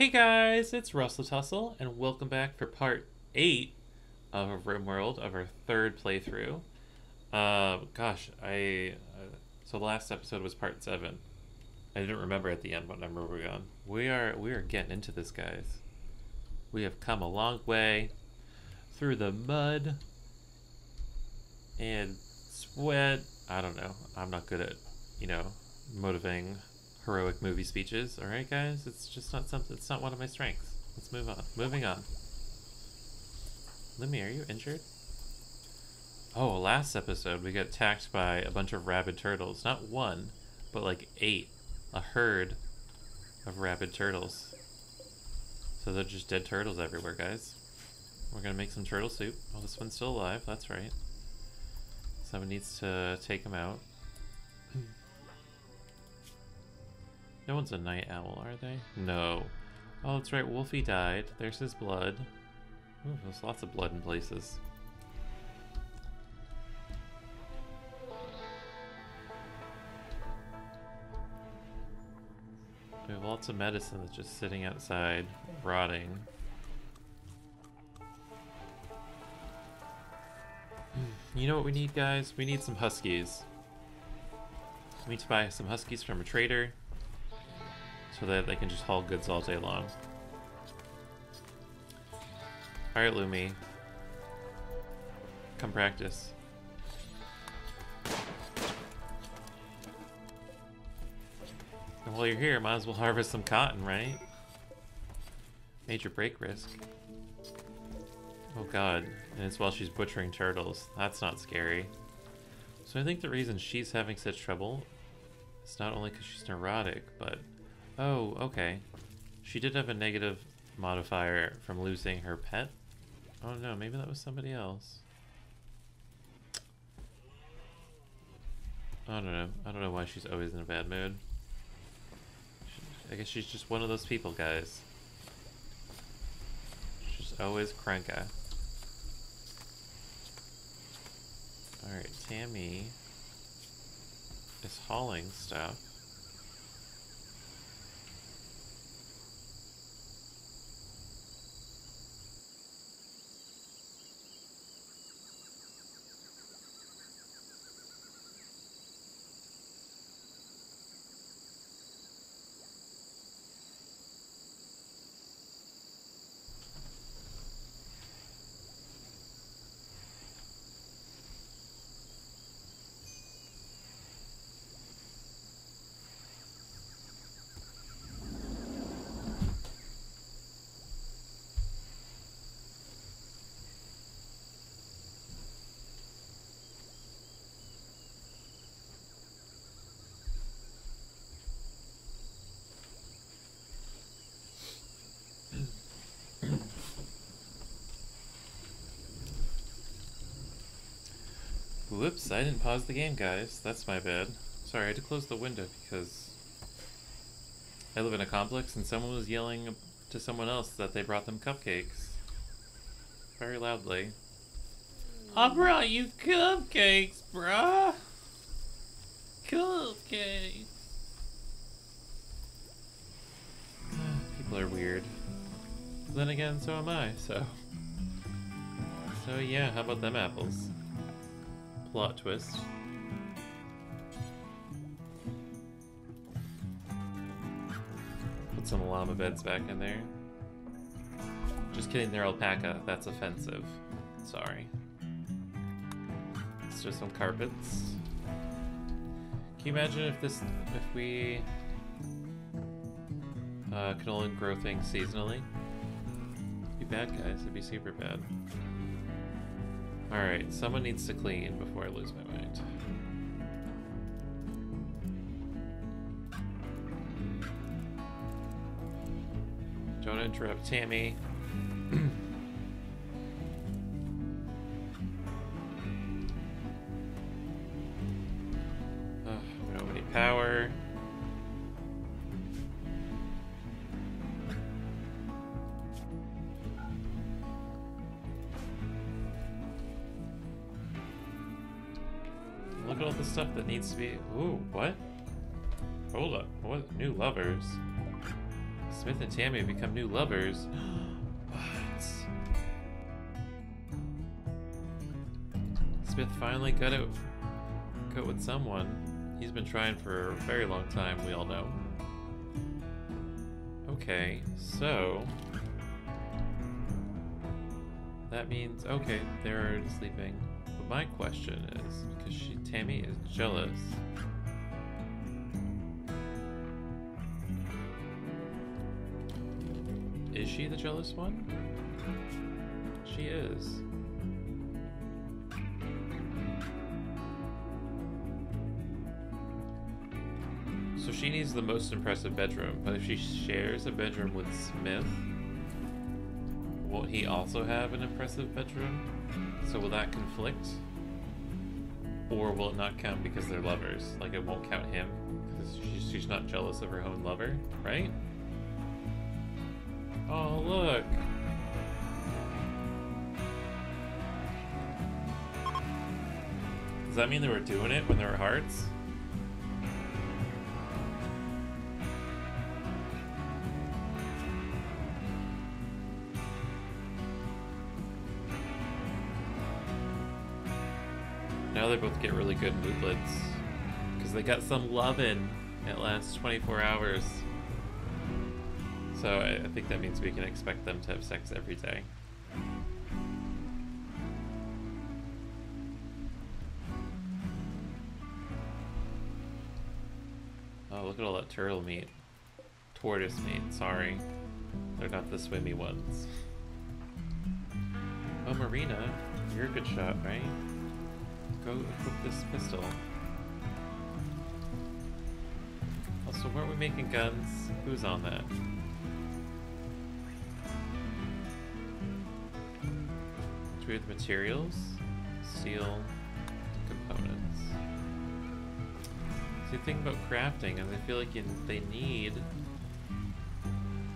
Hey guys, it's Russell Tussle, and welcome back for part 8 of RimWorld, of our third playthrough. Uh, gosh, I... Uh, so the last episode was part 7. I didn't remember at the end what number we were on. We are, we are getting into this, guys. We have come a long way through the mud and sweat. I don't know. I'm not good at, you know, motivating heroic movie speeches. All right, guys, it's just not something. It's not one of my strengths. Let's move on. Moving on. Lemmy, are you injured? Oh, last episode we got attacked by a bunch of rabid turtles. Not one, but like eight. A herd of rabid turtles. So they're just dead turtles everywhere, guys. We're gonna make some turtle soup. Oh, this one's still alive. That's right. Someone needs to take him out. No one's a night owl, are they? No. Oh, that's right. Wolfie died. There's his blood. Ooh, there's lots of blood in places. We have lots of medicine that's just sitting outside, rotting. You know what we need, guys? We need some huskies. We need to buy some huskies from a trader so that they can just haul goods all day long. Alright, Lumi. Come practice. And while you're here, might as well harvest some cotton, right? Major break risk. Oh god, and it's while she's butchering turtles. That's not scary. So I think the reason she's having such trouble is not only because she's neurotic, but... Oh, okay. She did have a negative modifier from losing her pet. Oh no, maybe that was somebody else. I don't know. I don't know why she's always in a bad mood. I guess she's just one of those people, guys. She's always cranky. Alright, Tammy is hauling stuff. Whoops, I didn't pause the game, guys. That's my bad. Sorry, I had to close the window because I live in a complex and someone was yelling to someone else that they brought them cupcakes. Very loudly. I brought you cupcakes, bruh! Cupcakes! People are weird. Then again, so am I, so... So yeah, how about them apples? Plot twist. Put some llama beds back in there. Just kidding, they're alpaca. That's offensive. Sorry. It's just some carpets. Can you imagine if this, if we uh, can only grow things seasonally? It'd be bad, guys. It'd be super bad. Alright, someone needs to clean before I lose my mind. Don't interrupt Tammy. Needs to be. Ooh, what? Hold up. What? New lovers. Smith and Tammy become new lovers. what? Smith finally got out, got with someone. He's been trying for a very long time, we all know. Okay, so that means okay, they're sleeping. But my question is, because she Tammy is jealous. Is she the jealous one? She is. So she needs the most impressive bedroom, but if she shares a bedroom with Smith, will he also have an impressive bedroom? So will that conflict? Or will it not count because they're lovers? Like it won't count him because she's, not jealous of her own lover, right? Oh, look. Does that mean they were doing it when there were hearts? Now they both get really good moodlets. Because they got some lovin' at last 24 hours. So I, I think that means we can expect them to have sex every day. Oh, look at all that turtle meat. Tortoise meat, sorry. They're not the swimmy ones. Oh, Marina, you're a good shot, right? Go equip this pistol. Also, weren't we making guns? Who's on that? Do we have the materials? Steel components. See, the thing about crafting is I feel like you, they need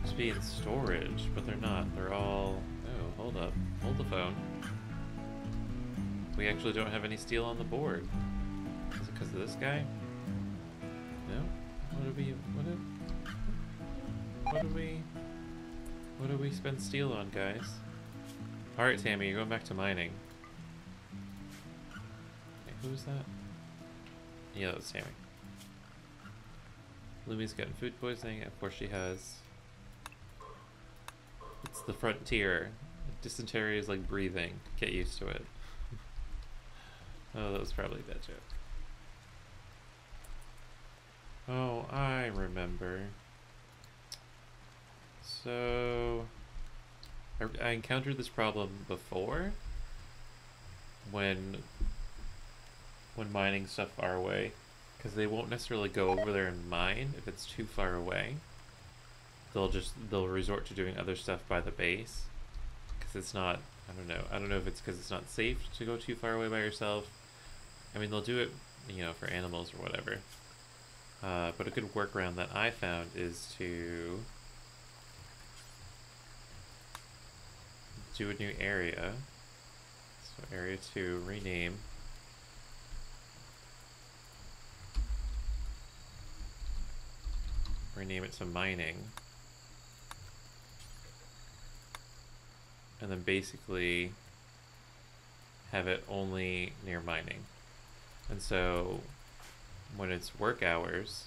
to be in storage, but they're not. They're all... Oh, hold up. Hold the phone. We actually don't have any steel on the board. Is it because of this guy? No? What do we... What do... What do we... What do we spend steel on, guys? Alright, Tammy, you're going back to mining. Wait, that? Yeah, that's Tammy. Lumi's gotten food poisoning. Of course she has. It's the frontier. Dysentery is like breathing. Get used to it. Oh, that was probably that joke. Oh, I remember. So... I, I encountered this problem before when when mining stuff far away because they won't necessarily go over there and mine if it's too far away they'll just they'll resort to doing other stuff by the base because it's not I don't know I don't know if it's because it's not safe to go too far away by yourself I mean they'll do it you know for animals or whatever uh, but a good workaround that I found is to do a new area. So area 2, rename. Rename it to mining. And then basically have it only near mining. And so when it's work hours,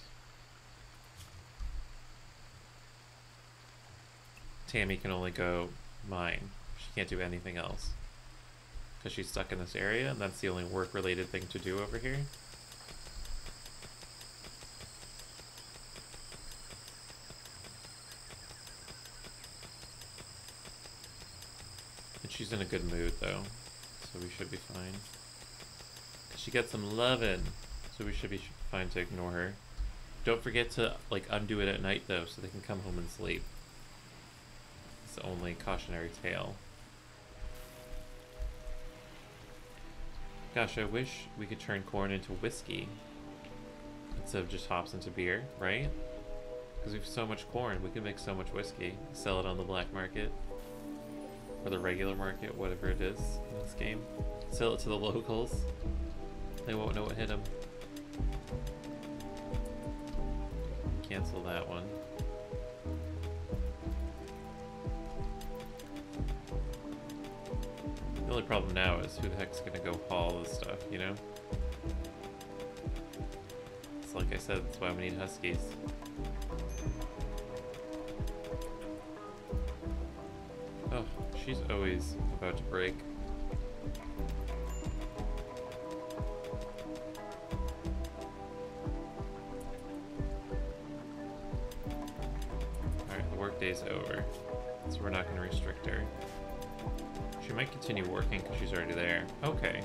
Tammy can only go mine. She can't do anything else. Because she's stuck in this area, and that's the only work-related thing to do over here. And she's in a good mood, though. So we should be fine. She gets some lovin', so we should be fine to ignore her. Don't forget to, like, undo it at night, though, so they can come home and sleep. It's the only cautionary tale. Gosh, I wish we could turn corn into whiskey instead of just hops into beer, right? Because we have so much corn, we can make so much whiskey. Sell it on the black market. Or the regular market, whatever it is in this game. Sell it to the locals. They won't know what hit them. Cancel that one. The only problem now is who the heck's gonna go haul this stuff, you know? It's like I said, that's why we need huskies. Oh, she's always about to break. Continue working because she's already there. Okay.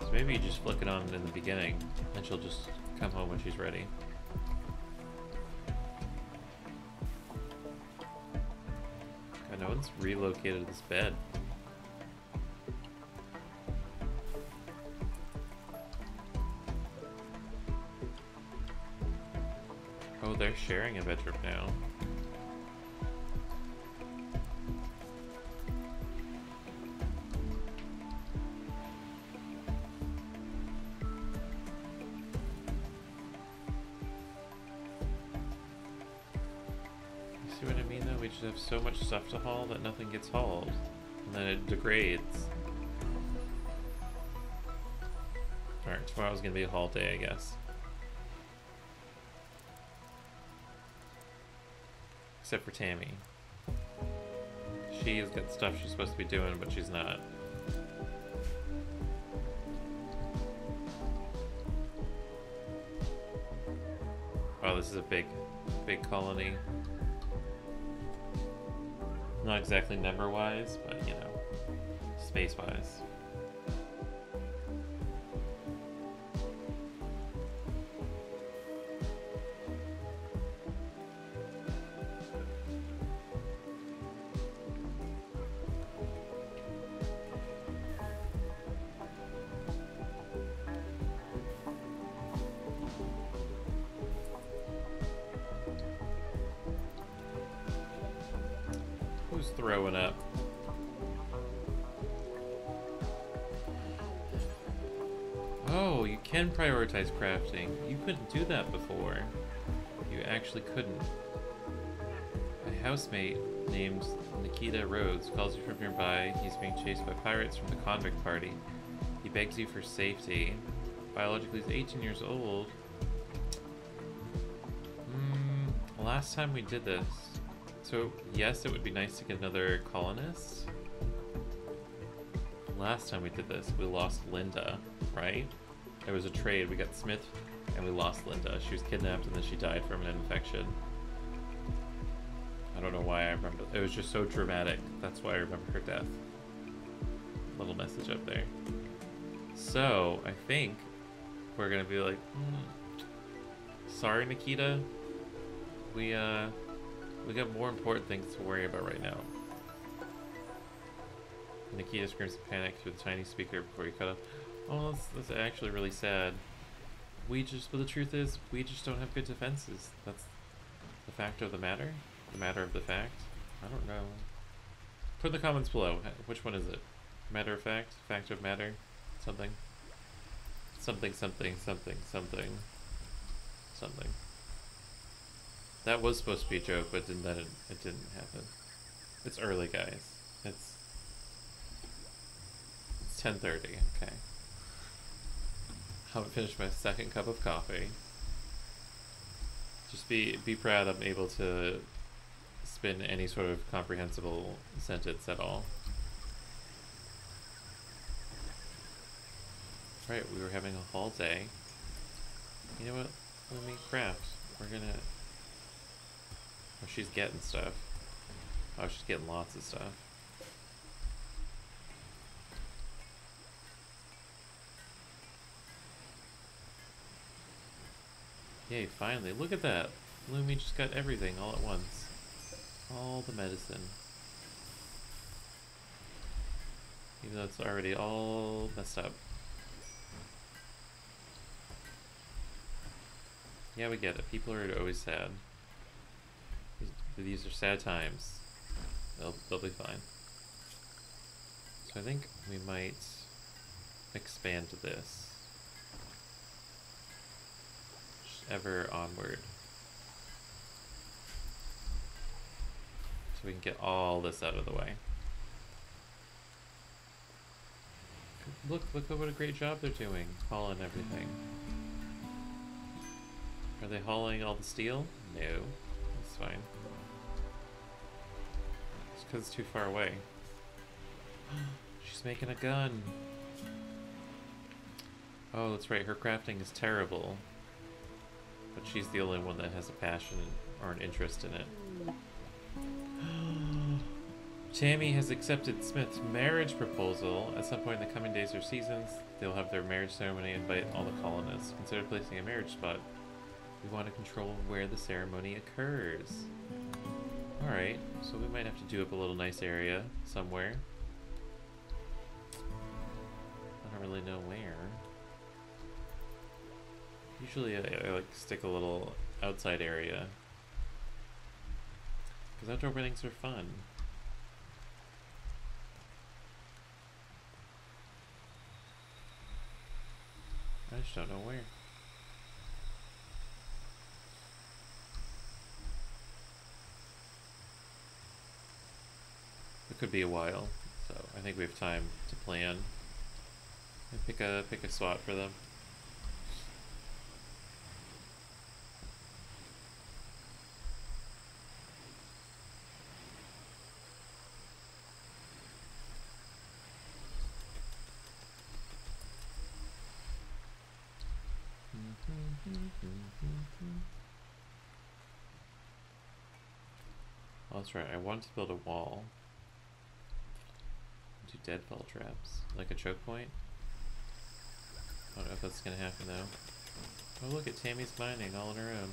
So maybe you just flick it on in the beginning, and she'll just come home when she's ready. God, no one's relocated this bed. Oh, they're sharing a bedroom now. Stuff to haul that nothing gets hauled. And then it degrades. Alright, tomorrow's gonna be a haul day, I guess. Except for Tammy. She's got stuff she's supposed to be doing, but she's not. Oh, this is a big, big colony. Not exactly number-wise, but, you know, space-wise. Do that before. You actually couldn't. A housemate named Nikita Rhodes calls you from nearby. He's being chased by pirates from the convict party. He begs you for safety. Biologically, he's 18 years old. Hmm, last time we did this, so, yes, it would be nice to get another colonist. Last time we did this, we lost Linda, right? There was a trade. We got Smith, and we lost Linda. She was kidnapped, and then she died from an infection. I don't know why I remember. It was just so dramatic. That's why I remember her death. Little message up there. So, I think we're gonna be like, mm, sorry, Nikita. We, uh, we got more important things to worry about right now. Nikita screams in panic through the tiny speaker before you cut off. Oh, that's, that's actually really sad. We just, but the truth is, we just don't have good defenses. That's the fact of the matter. The matter of the fact. I don't know. Put in the comments below. Which one is it? Matter of fact? Fact of matter? Something? Something, something, something, something. Something. That was supposed to be a joke, but then it, it didn't happen. It's early, guys. It's it's 10:30. Okay. Haven't finished my second cup of coffee. Just be be proud I'm able to spin any sort of comprehensible sentence at all. Right, we were having a haul day. You know what? Let me craft. We're gonna Oh, she's getting stuff. Oh, she's getting lots of stuff. Yay, finally. Look at that. Lumi just got everything all at once. All the medicine. Even though it's already all messed up. Yeah, we get it. People are always sad. These are sad times. They'll, they'll be fine. So I think we might expand to this. Just ever onward. So we can get all this out of the way. Look, look at what a great job they're doing, hauling everything. Are they hauling all the steel? No. That's fine. It's because it's too far away. She's making a gun. Oh, that's right, her crafting is terrible. But she's the only one that has a passion or an interest in it. Tammy has accepted Smith's marriage proposal. At some point in the coming days or seasons, they'll have their marriage ceremony and invite all the colonists. Consider placing a marriage spot. We want to control where the ceremony occurs. Alright, so we might have to do up a little nice area somewhere. I don't really know where. Usually I, I like stick a little outside area. Because outdoor weddings are fun. I just don't know where. It could be a while, so I think we have time to plan and pick a pick a spot for them. Oh, that's right. I want to build a wall. Do deadfall traps. Like a choke point? I don't know if that's gonna happen though. Oh look at Tammy's mining all on her own.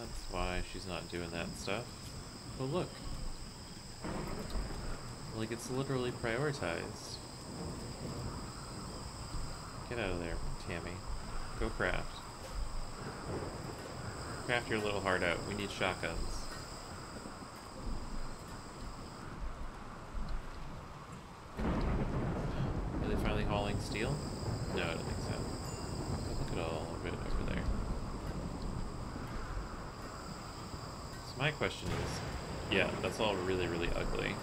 That's why she's not doing that stuff. Oh look! Like it's literally prioritized. Get out of there, Tammy. Go craft. Craft your little heart out. We need shotguns. Are they finally hauling steel? No, I don't think so. Look at all of it over there. So my question is, yeah, that's all really, really ugly.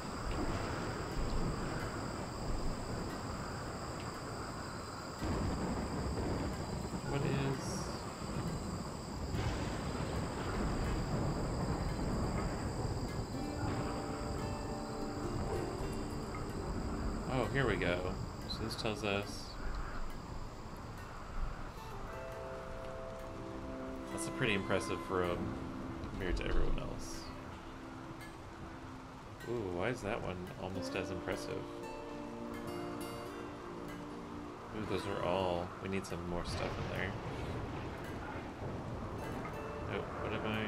Here we go. So this tells us... That's a pretty impressive room compared to everyone else. Ooh, why is that one almost as impressive? Ooh, those are all... We need some more stuff in there. Nope, what am I...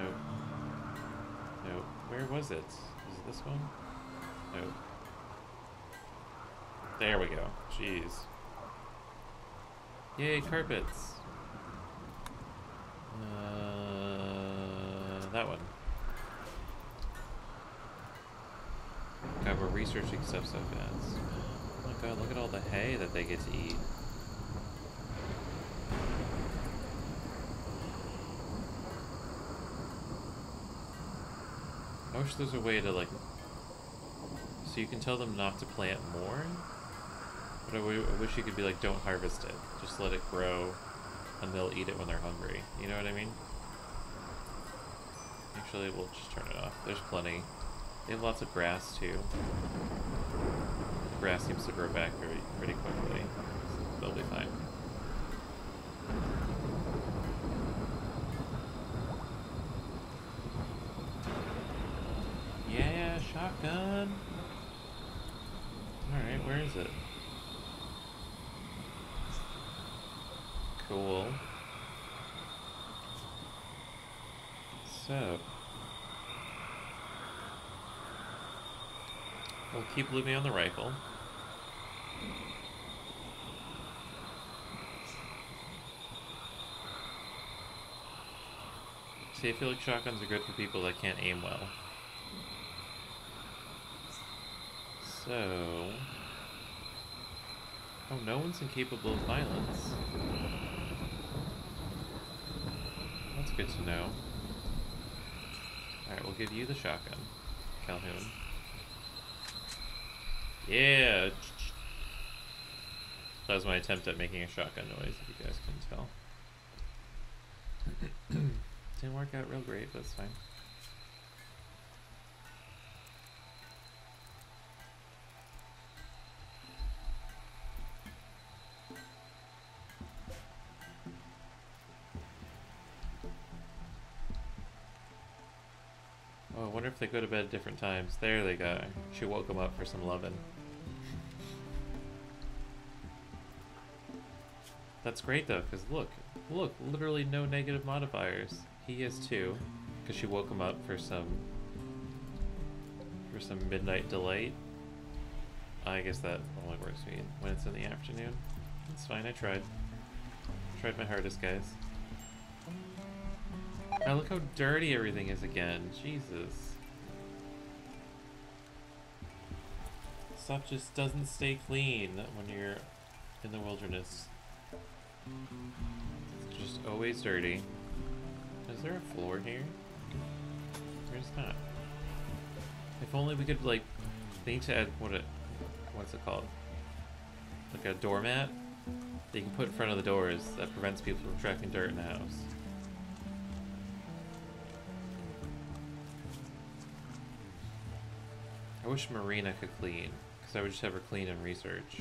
Nope. Nope. Where was it? Is it this one? Nope. There we go. Jeez. Yay, carpets! Uh, that one. God, we're researching stuff so fast. Oh my god, look at all the hay that they get to eat. I wish there's a way to like... So you can tell them not to plant more? But I, wish you could be like, don't harvest it. Just let it grow and they'll eat it when they're hungry. You know what I mean? Actually, we'll just turn it off. There's plenty. They have lots of grass too. Grass seems to grow back very pretty quickly. So they'll be fine. Yeah, shotgun. Alright, where is it? Cool. So. We'll keep looping on the rifle. See, I feel like shotguns are good for people that can't aim well. So... Oh, no one's incapable of violence. That's good to know. Alright, we'll give you the shotgun, Calhoun. Yeah. That was my attempt at making a shotgun noise, if you guys couldn't tell. Didn't work out real great, but it's fine. Oh, I wonder if they go to bed at different times. There they go. She woke him up for some loving. That's great though, because look, look, literally no negative modifiers. He is too, because she woke him up for some, for some midnight delight. I guess that only works when it's in the afternoon. It's fine, I tried. Tried my hardest, guys. Oh, look how dirty everything is again. Jesus. Stuff just doesn't stay clean when you're in the wilderness. It's just always dirty. Is there a floor here? There's not. If only we could, like, they need to add, what it, what's it called? Like a doormat that you can put in front of the doors that prevents people from tracking dirt in the house. I wish Marina could clean, because I would just have her clean and research.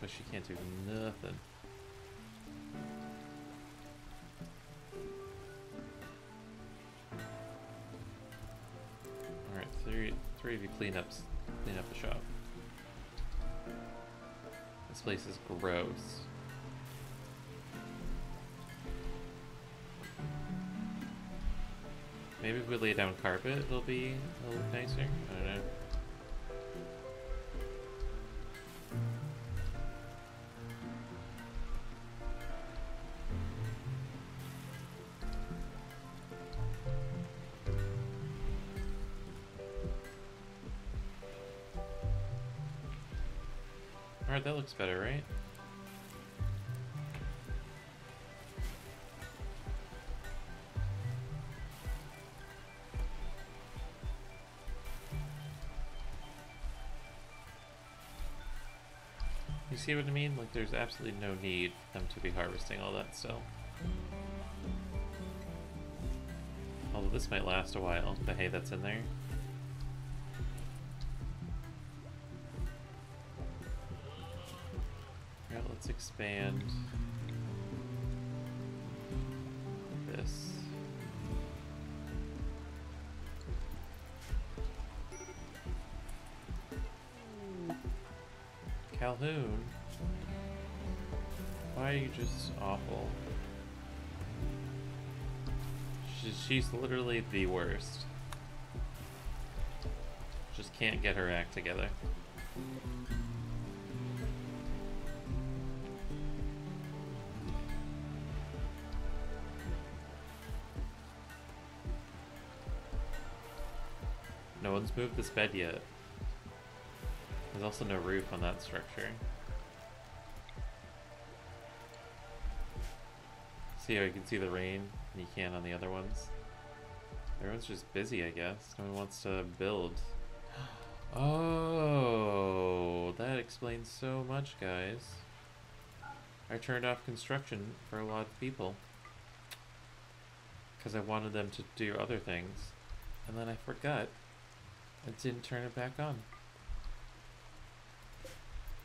But she can't do nothing. Alright, three, three of you clean up, clean up the shop. This place is gross. Maybe if we lay down carpet, it'll be a little nicer. I don't know. Alright, that looks better, right? See what I mean? Like, there's absolutely no need for them to be harvesting all that still. Although this might last a while, the hay that's in there. Yeah, let's expand Why are you just awful? She's, she's literally the worst. Just can't get her act together. No one's moved this bed yet. There's also no roof on that structure. How you can see the rain and you can on the other ones? Everyone's just busy, I guess. No one wants to build. Oh, that explains so much, guys. I turned off construction for a lot of people. Because I wanted them to do other things. And then I forgot. I didn't turn it back on.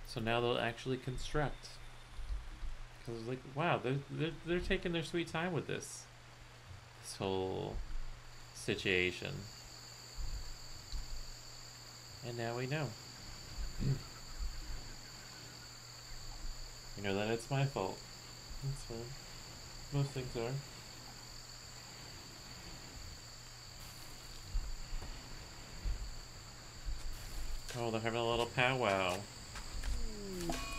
So now they'll actually construct. Because was like, wow, they're, they're, they're taking their sweet time with this. This whole situation. And now we know. you know that it's my fault. That's fine. Most things are. Oh, they're having a little powwow. Hmm.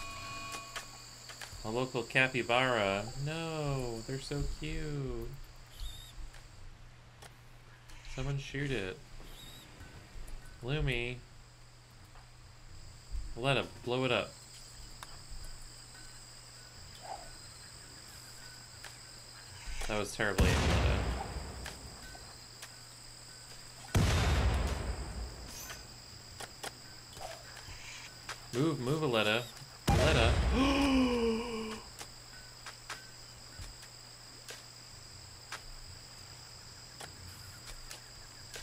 A local capybara. No, they're so cute. Someone shoot it. Lumi. Let him. Blow it up. That was terribly aimed Move, move. Aletta.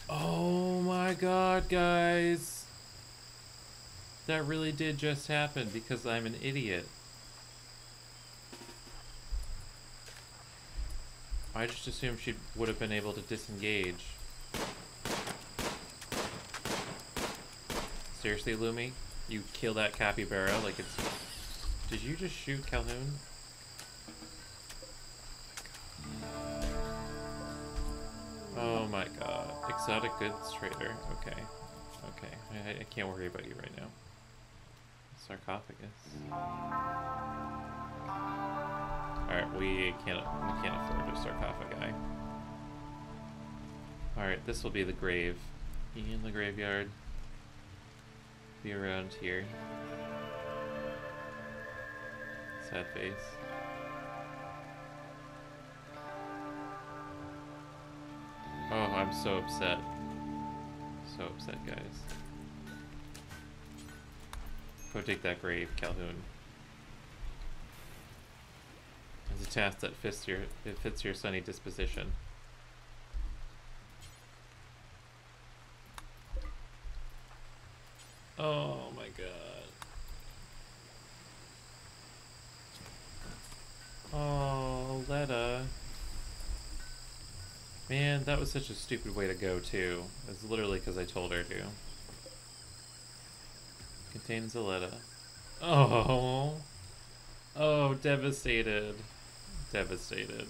oh guys. That really did just happen because I'm an idiot. I just assumed she would have been able to disengage. Seriously, Lumi? You kill that capybara like it's... Did you just shoot Calhoun? Goods trader. Okay. Okay. I, I can't worry about you right now. Sarcophagus. Alright, we can't we can't afford a sarcophagi. Alright, this will be the grave. In the graveyard. Be around here. Sad face. Oh, I'm so upset. So upset, guys. Go take that grave, Calhoun. It's a task that fits your it fits your sunny disposition. Oh my god. Oh, Letta. Man, that was such a stupid way to go, too. It's literally because I told her to. Contains a letter. Oh. Oh, devastated. Devastated.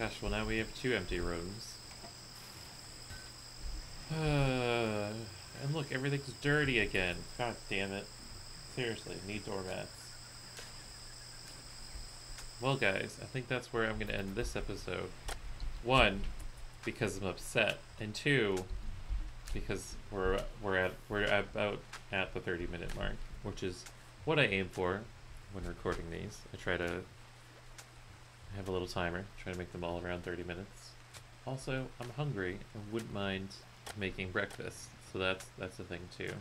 Gosh, well now we have two empty rooms. And look, everything's dirty again. God damn it. Seriously, need doormats. Well guys, I think that's where I'm going to end this episode. One, because I'm upset. And two, because we're we're at we're about at the 30 minute mark, which is what I aim for when recording these. I try to have a little timer, try to make them all around 30 minutes. Also, I'm hungry and wouldn't mind making breakfast, so that's that's a thing too.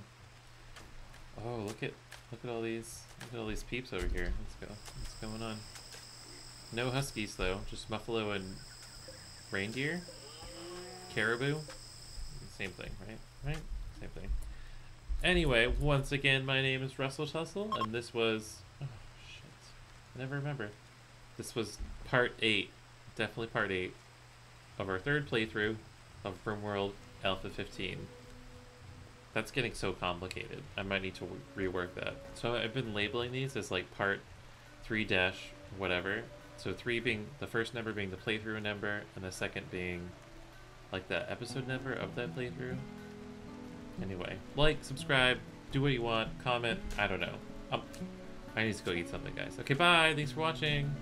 Oh, look at look at all these look at all these peeps over here. Let's go. What's going on? No huskies though, just buffalo and reindeer, caribou. Same thing, right? Right? Same thing. Anyway, once again, my name is Russell Tussle, and this was... Oh, shit. I never remember. This was part 8, definitely part 8, of our third playthrough of RimWorld Alpha 15. That's getting so complicated. I might need to rework that. So I've been labeling these as like part 3 dash whatever. So 3 being the first number being the playthrough number, and the second being like the episode number of that playthrough. Anyway, like, subscribe, do what you want, comment, I don't know. Um, I need to go eat something, guys. Okay, bye. Thanks for watching.